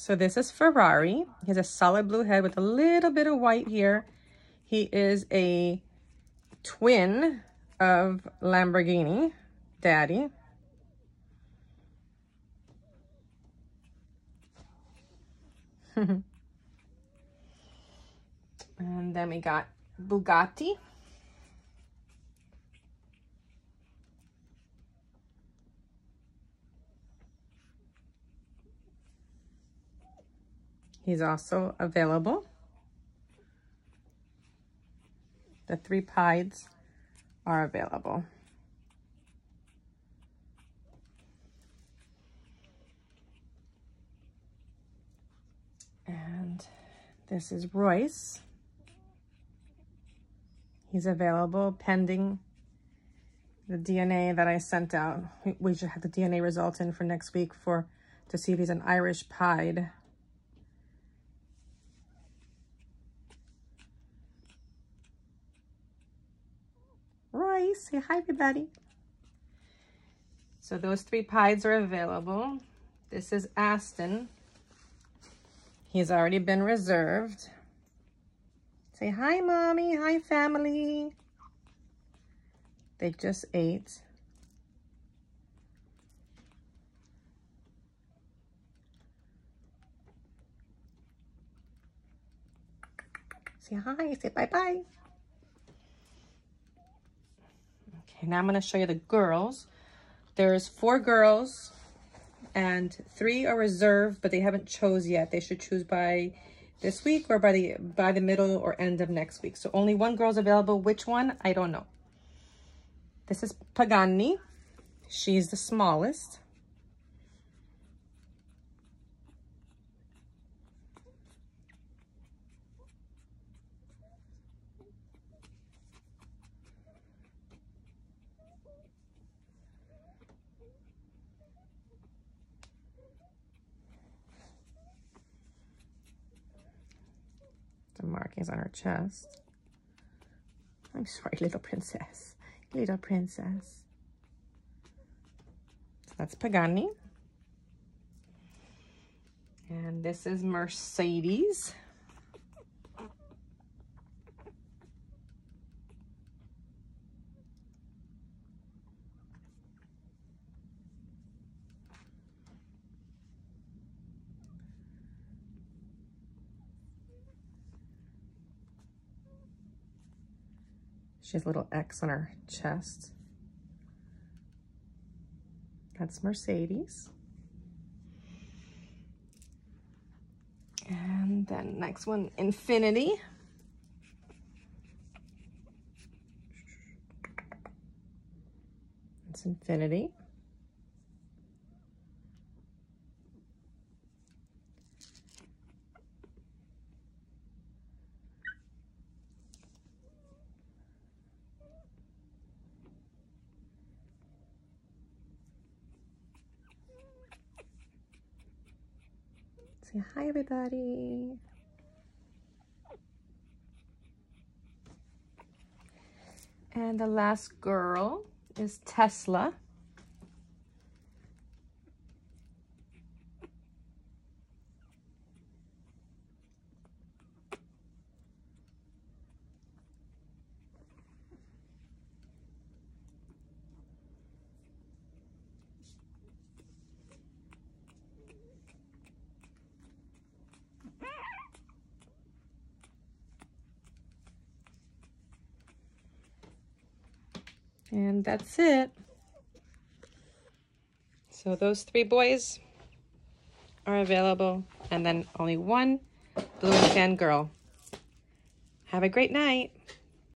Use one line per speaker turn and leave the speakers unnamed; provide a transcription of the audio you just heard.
So this is Ferrari. He has a solid blue head with a little bit of white here. He is a twin of Lamborghini Daddy. and then we got Bugatti. He's also available. The three pieds are available. And this is Royce. He's available pending the DNA that I sent out. We should have the DNA results in for next week for to see if he's an Irish pied. Say hi, everybody. So those three pieds are available. This is Aston. He's already been reserved. Say hi, Mommy. Hi, family. They just ate. Say hi. Say bye-bye. Okay, now I'm to show you the girls. There's four girls and three are reserved, but they haven't chose yet. They should choose by this week or by the by the middle or end of next week. So only one girl's available. Which one? I don't know. This is Pagani. She's the smallest. The markings on her chest. I'm sorry, little princess. Little princess. So that's Pagani. And this is Mercedes. She has a little X on her chest. That's Mercedes. And then next one, Infinity. It's Infinity. Say hi, everybody. And the last girl is Tesla. And that's it. So those three boys are available. And then only one blue and tan girl. Have a great night.